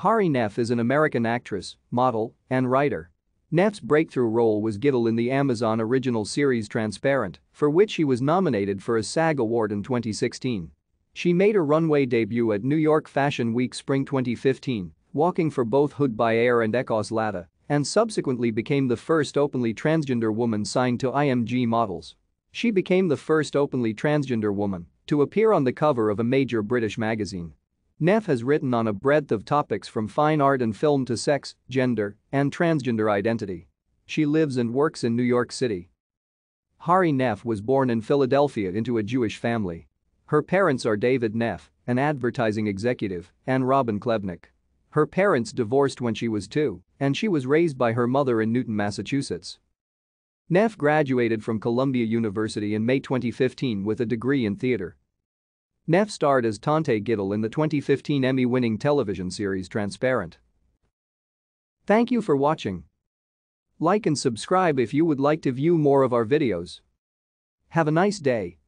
Hari Nef is an American actress, model, and writer. Nef's breakthrough role was Gittel in the Amazon original series Transparent, for which she was nominated for a SAG Award in 2016. She made her runway debut at New York Fashion Week Spring 2015, walking for both Hood by Air and Eckhaus Latta, and subsequently became the first openly transgender woman signed to IMG Models. She became the first openly transgender woman to appear on the cover of a major British magazine. Nef has written on a breadth of topics from fine art and film to sex, gender, and transgender identity. She lives and works in New York City. Hari Nef was born in Philadelphia into a Jewish family. Her parents are David Neff, an advertising executive, and Robin Klebnick. Her parents divorced when she was two, and she was raised by her mother in Newton, Massachusetts. Nef graduated from Columbia University in May 2015 with a degree in theater Nef starred as Tante Gittel in the 2015 Emmy-winning television series Transparent. Thank you for watching. Like and subscribe if you would like to view more of our videos. Have a nice day.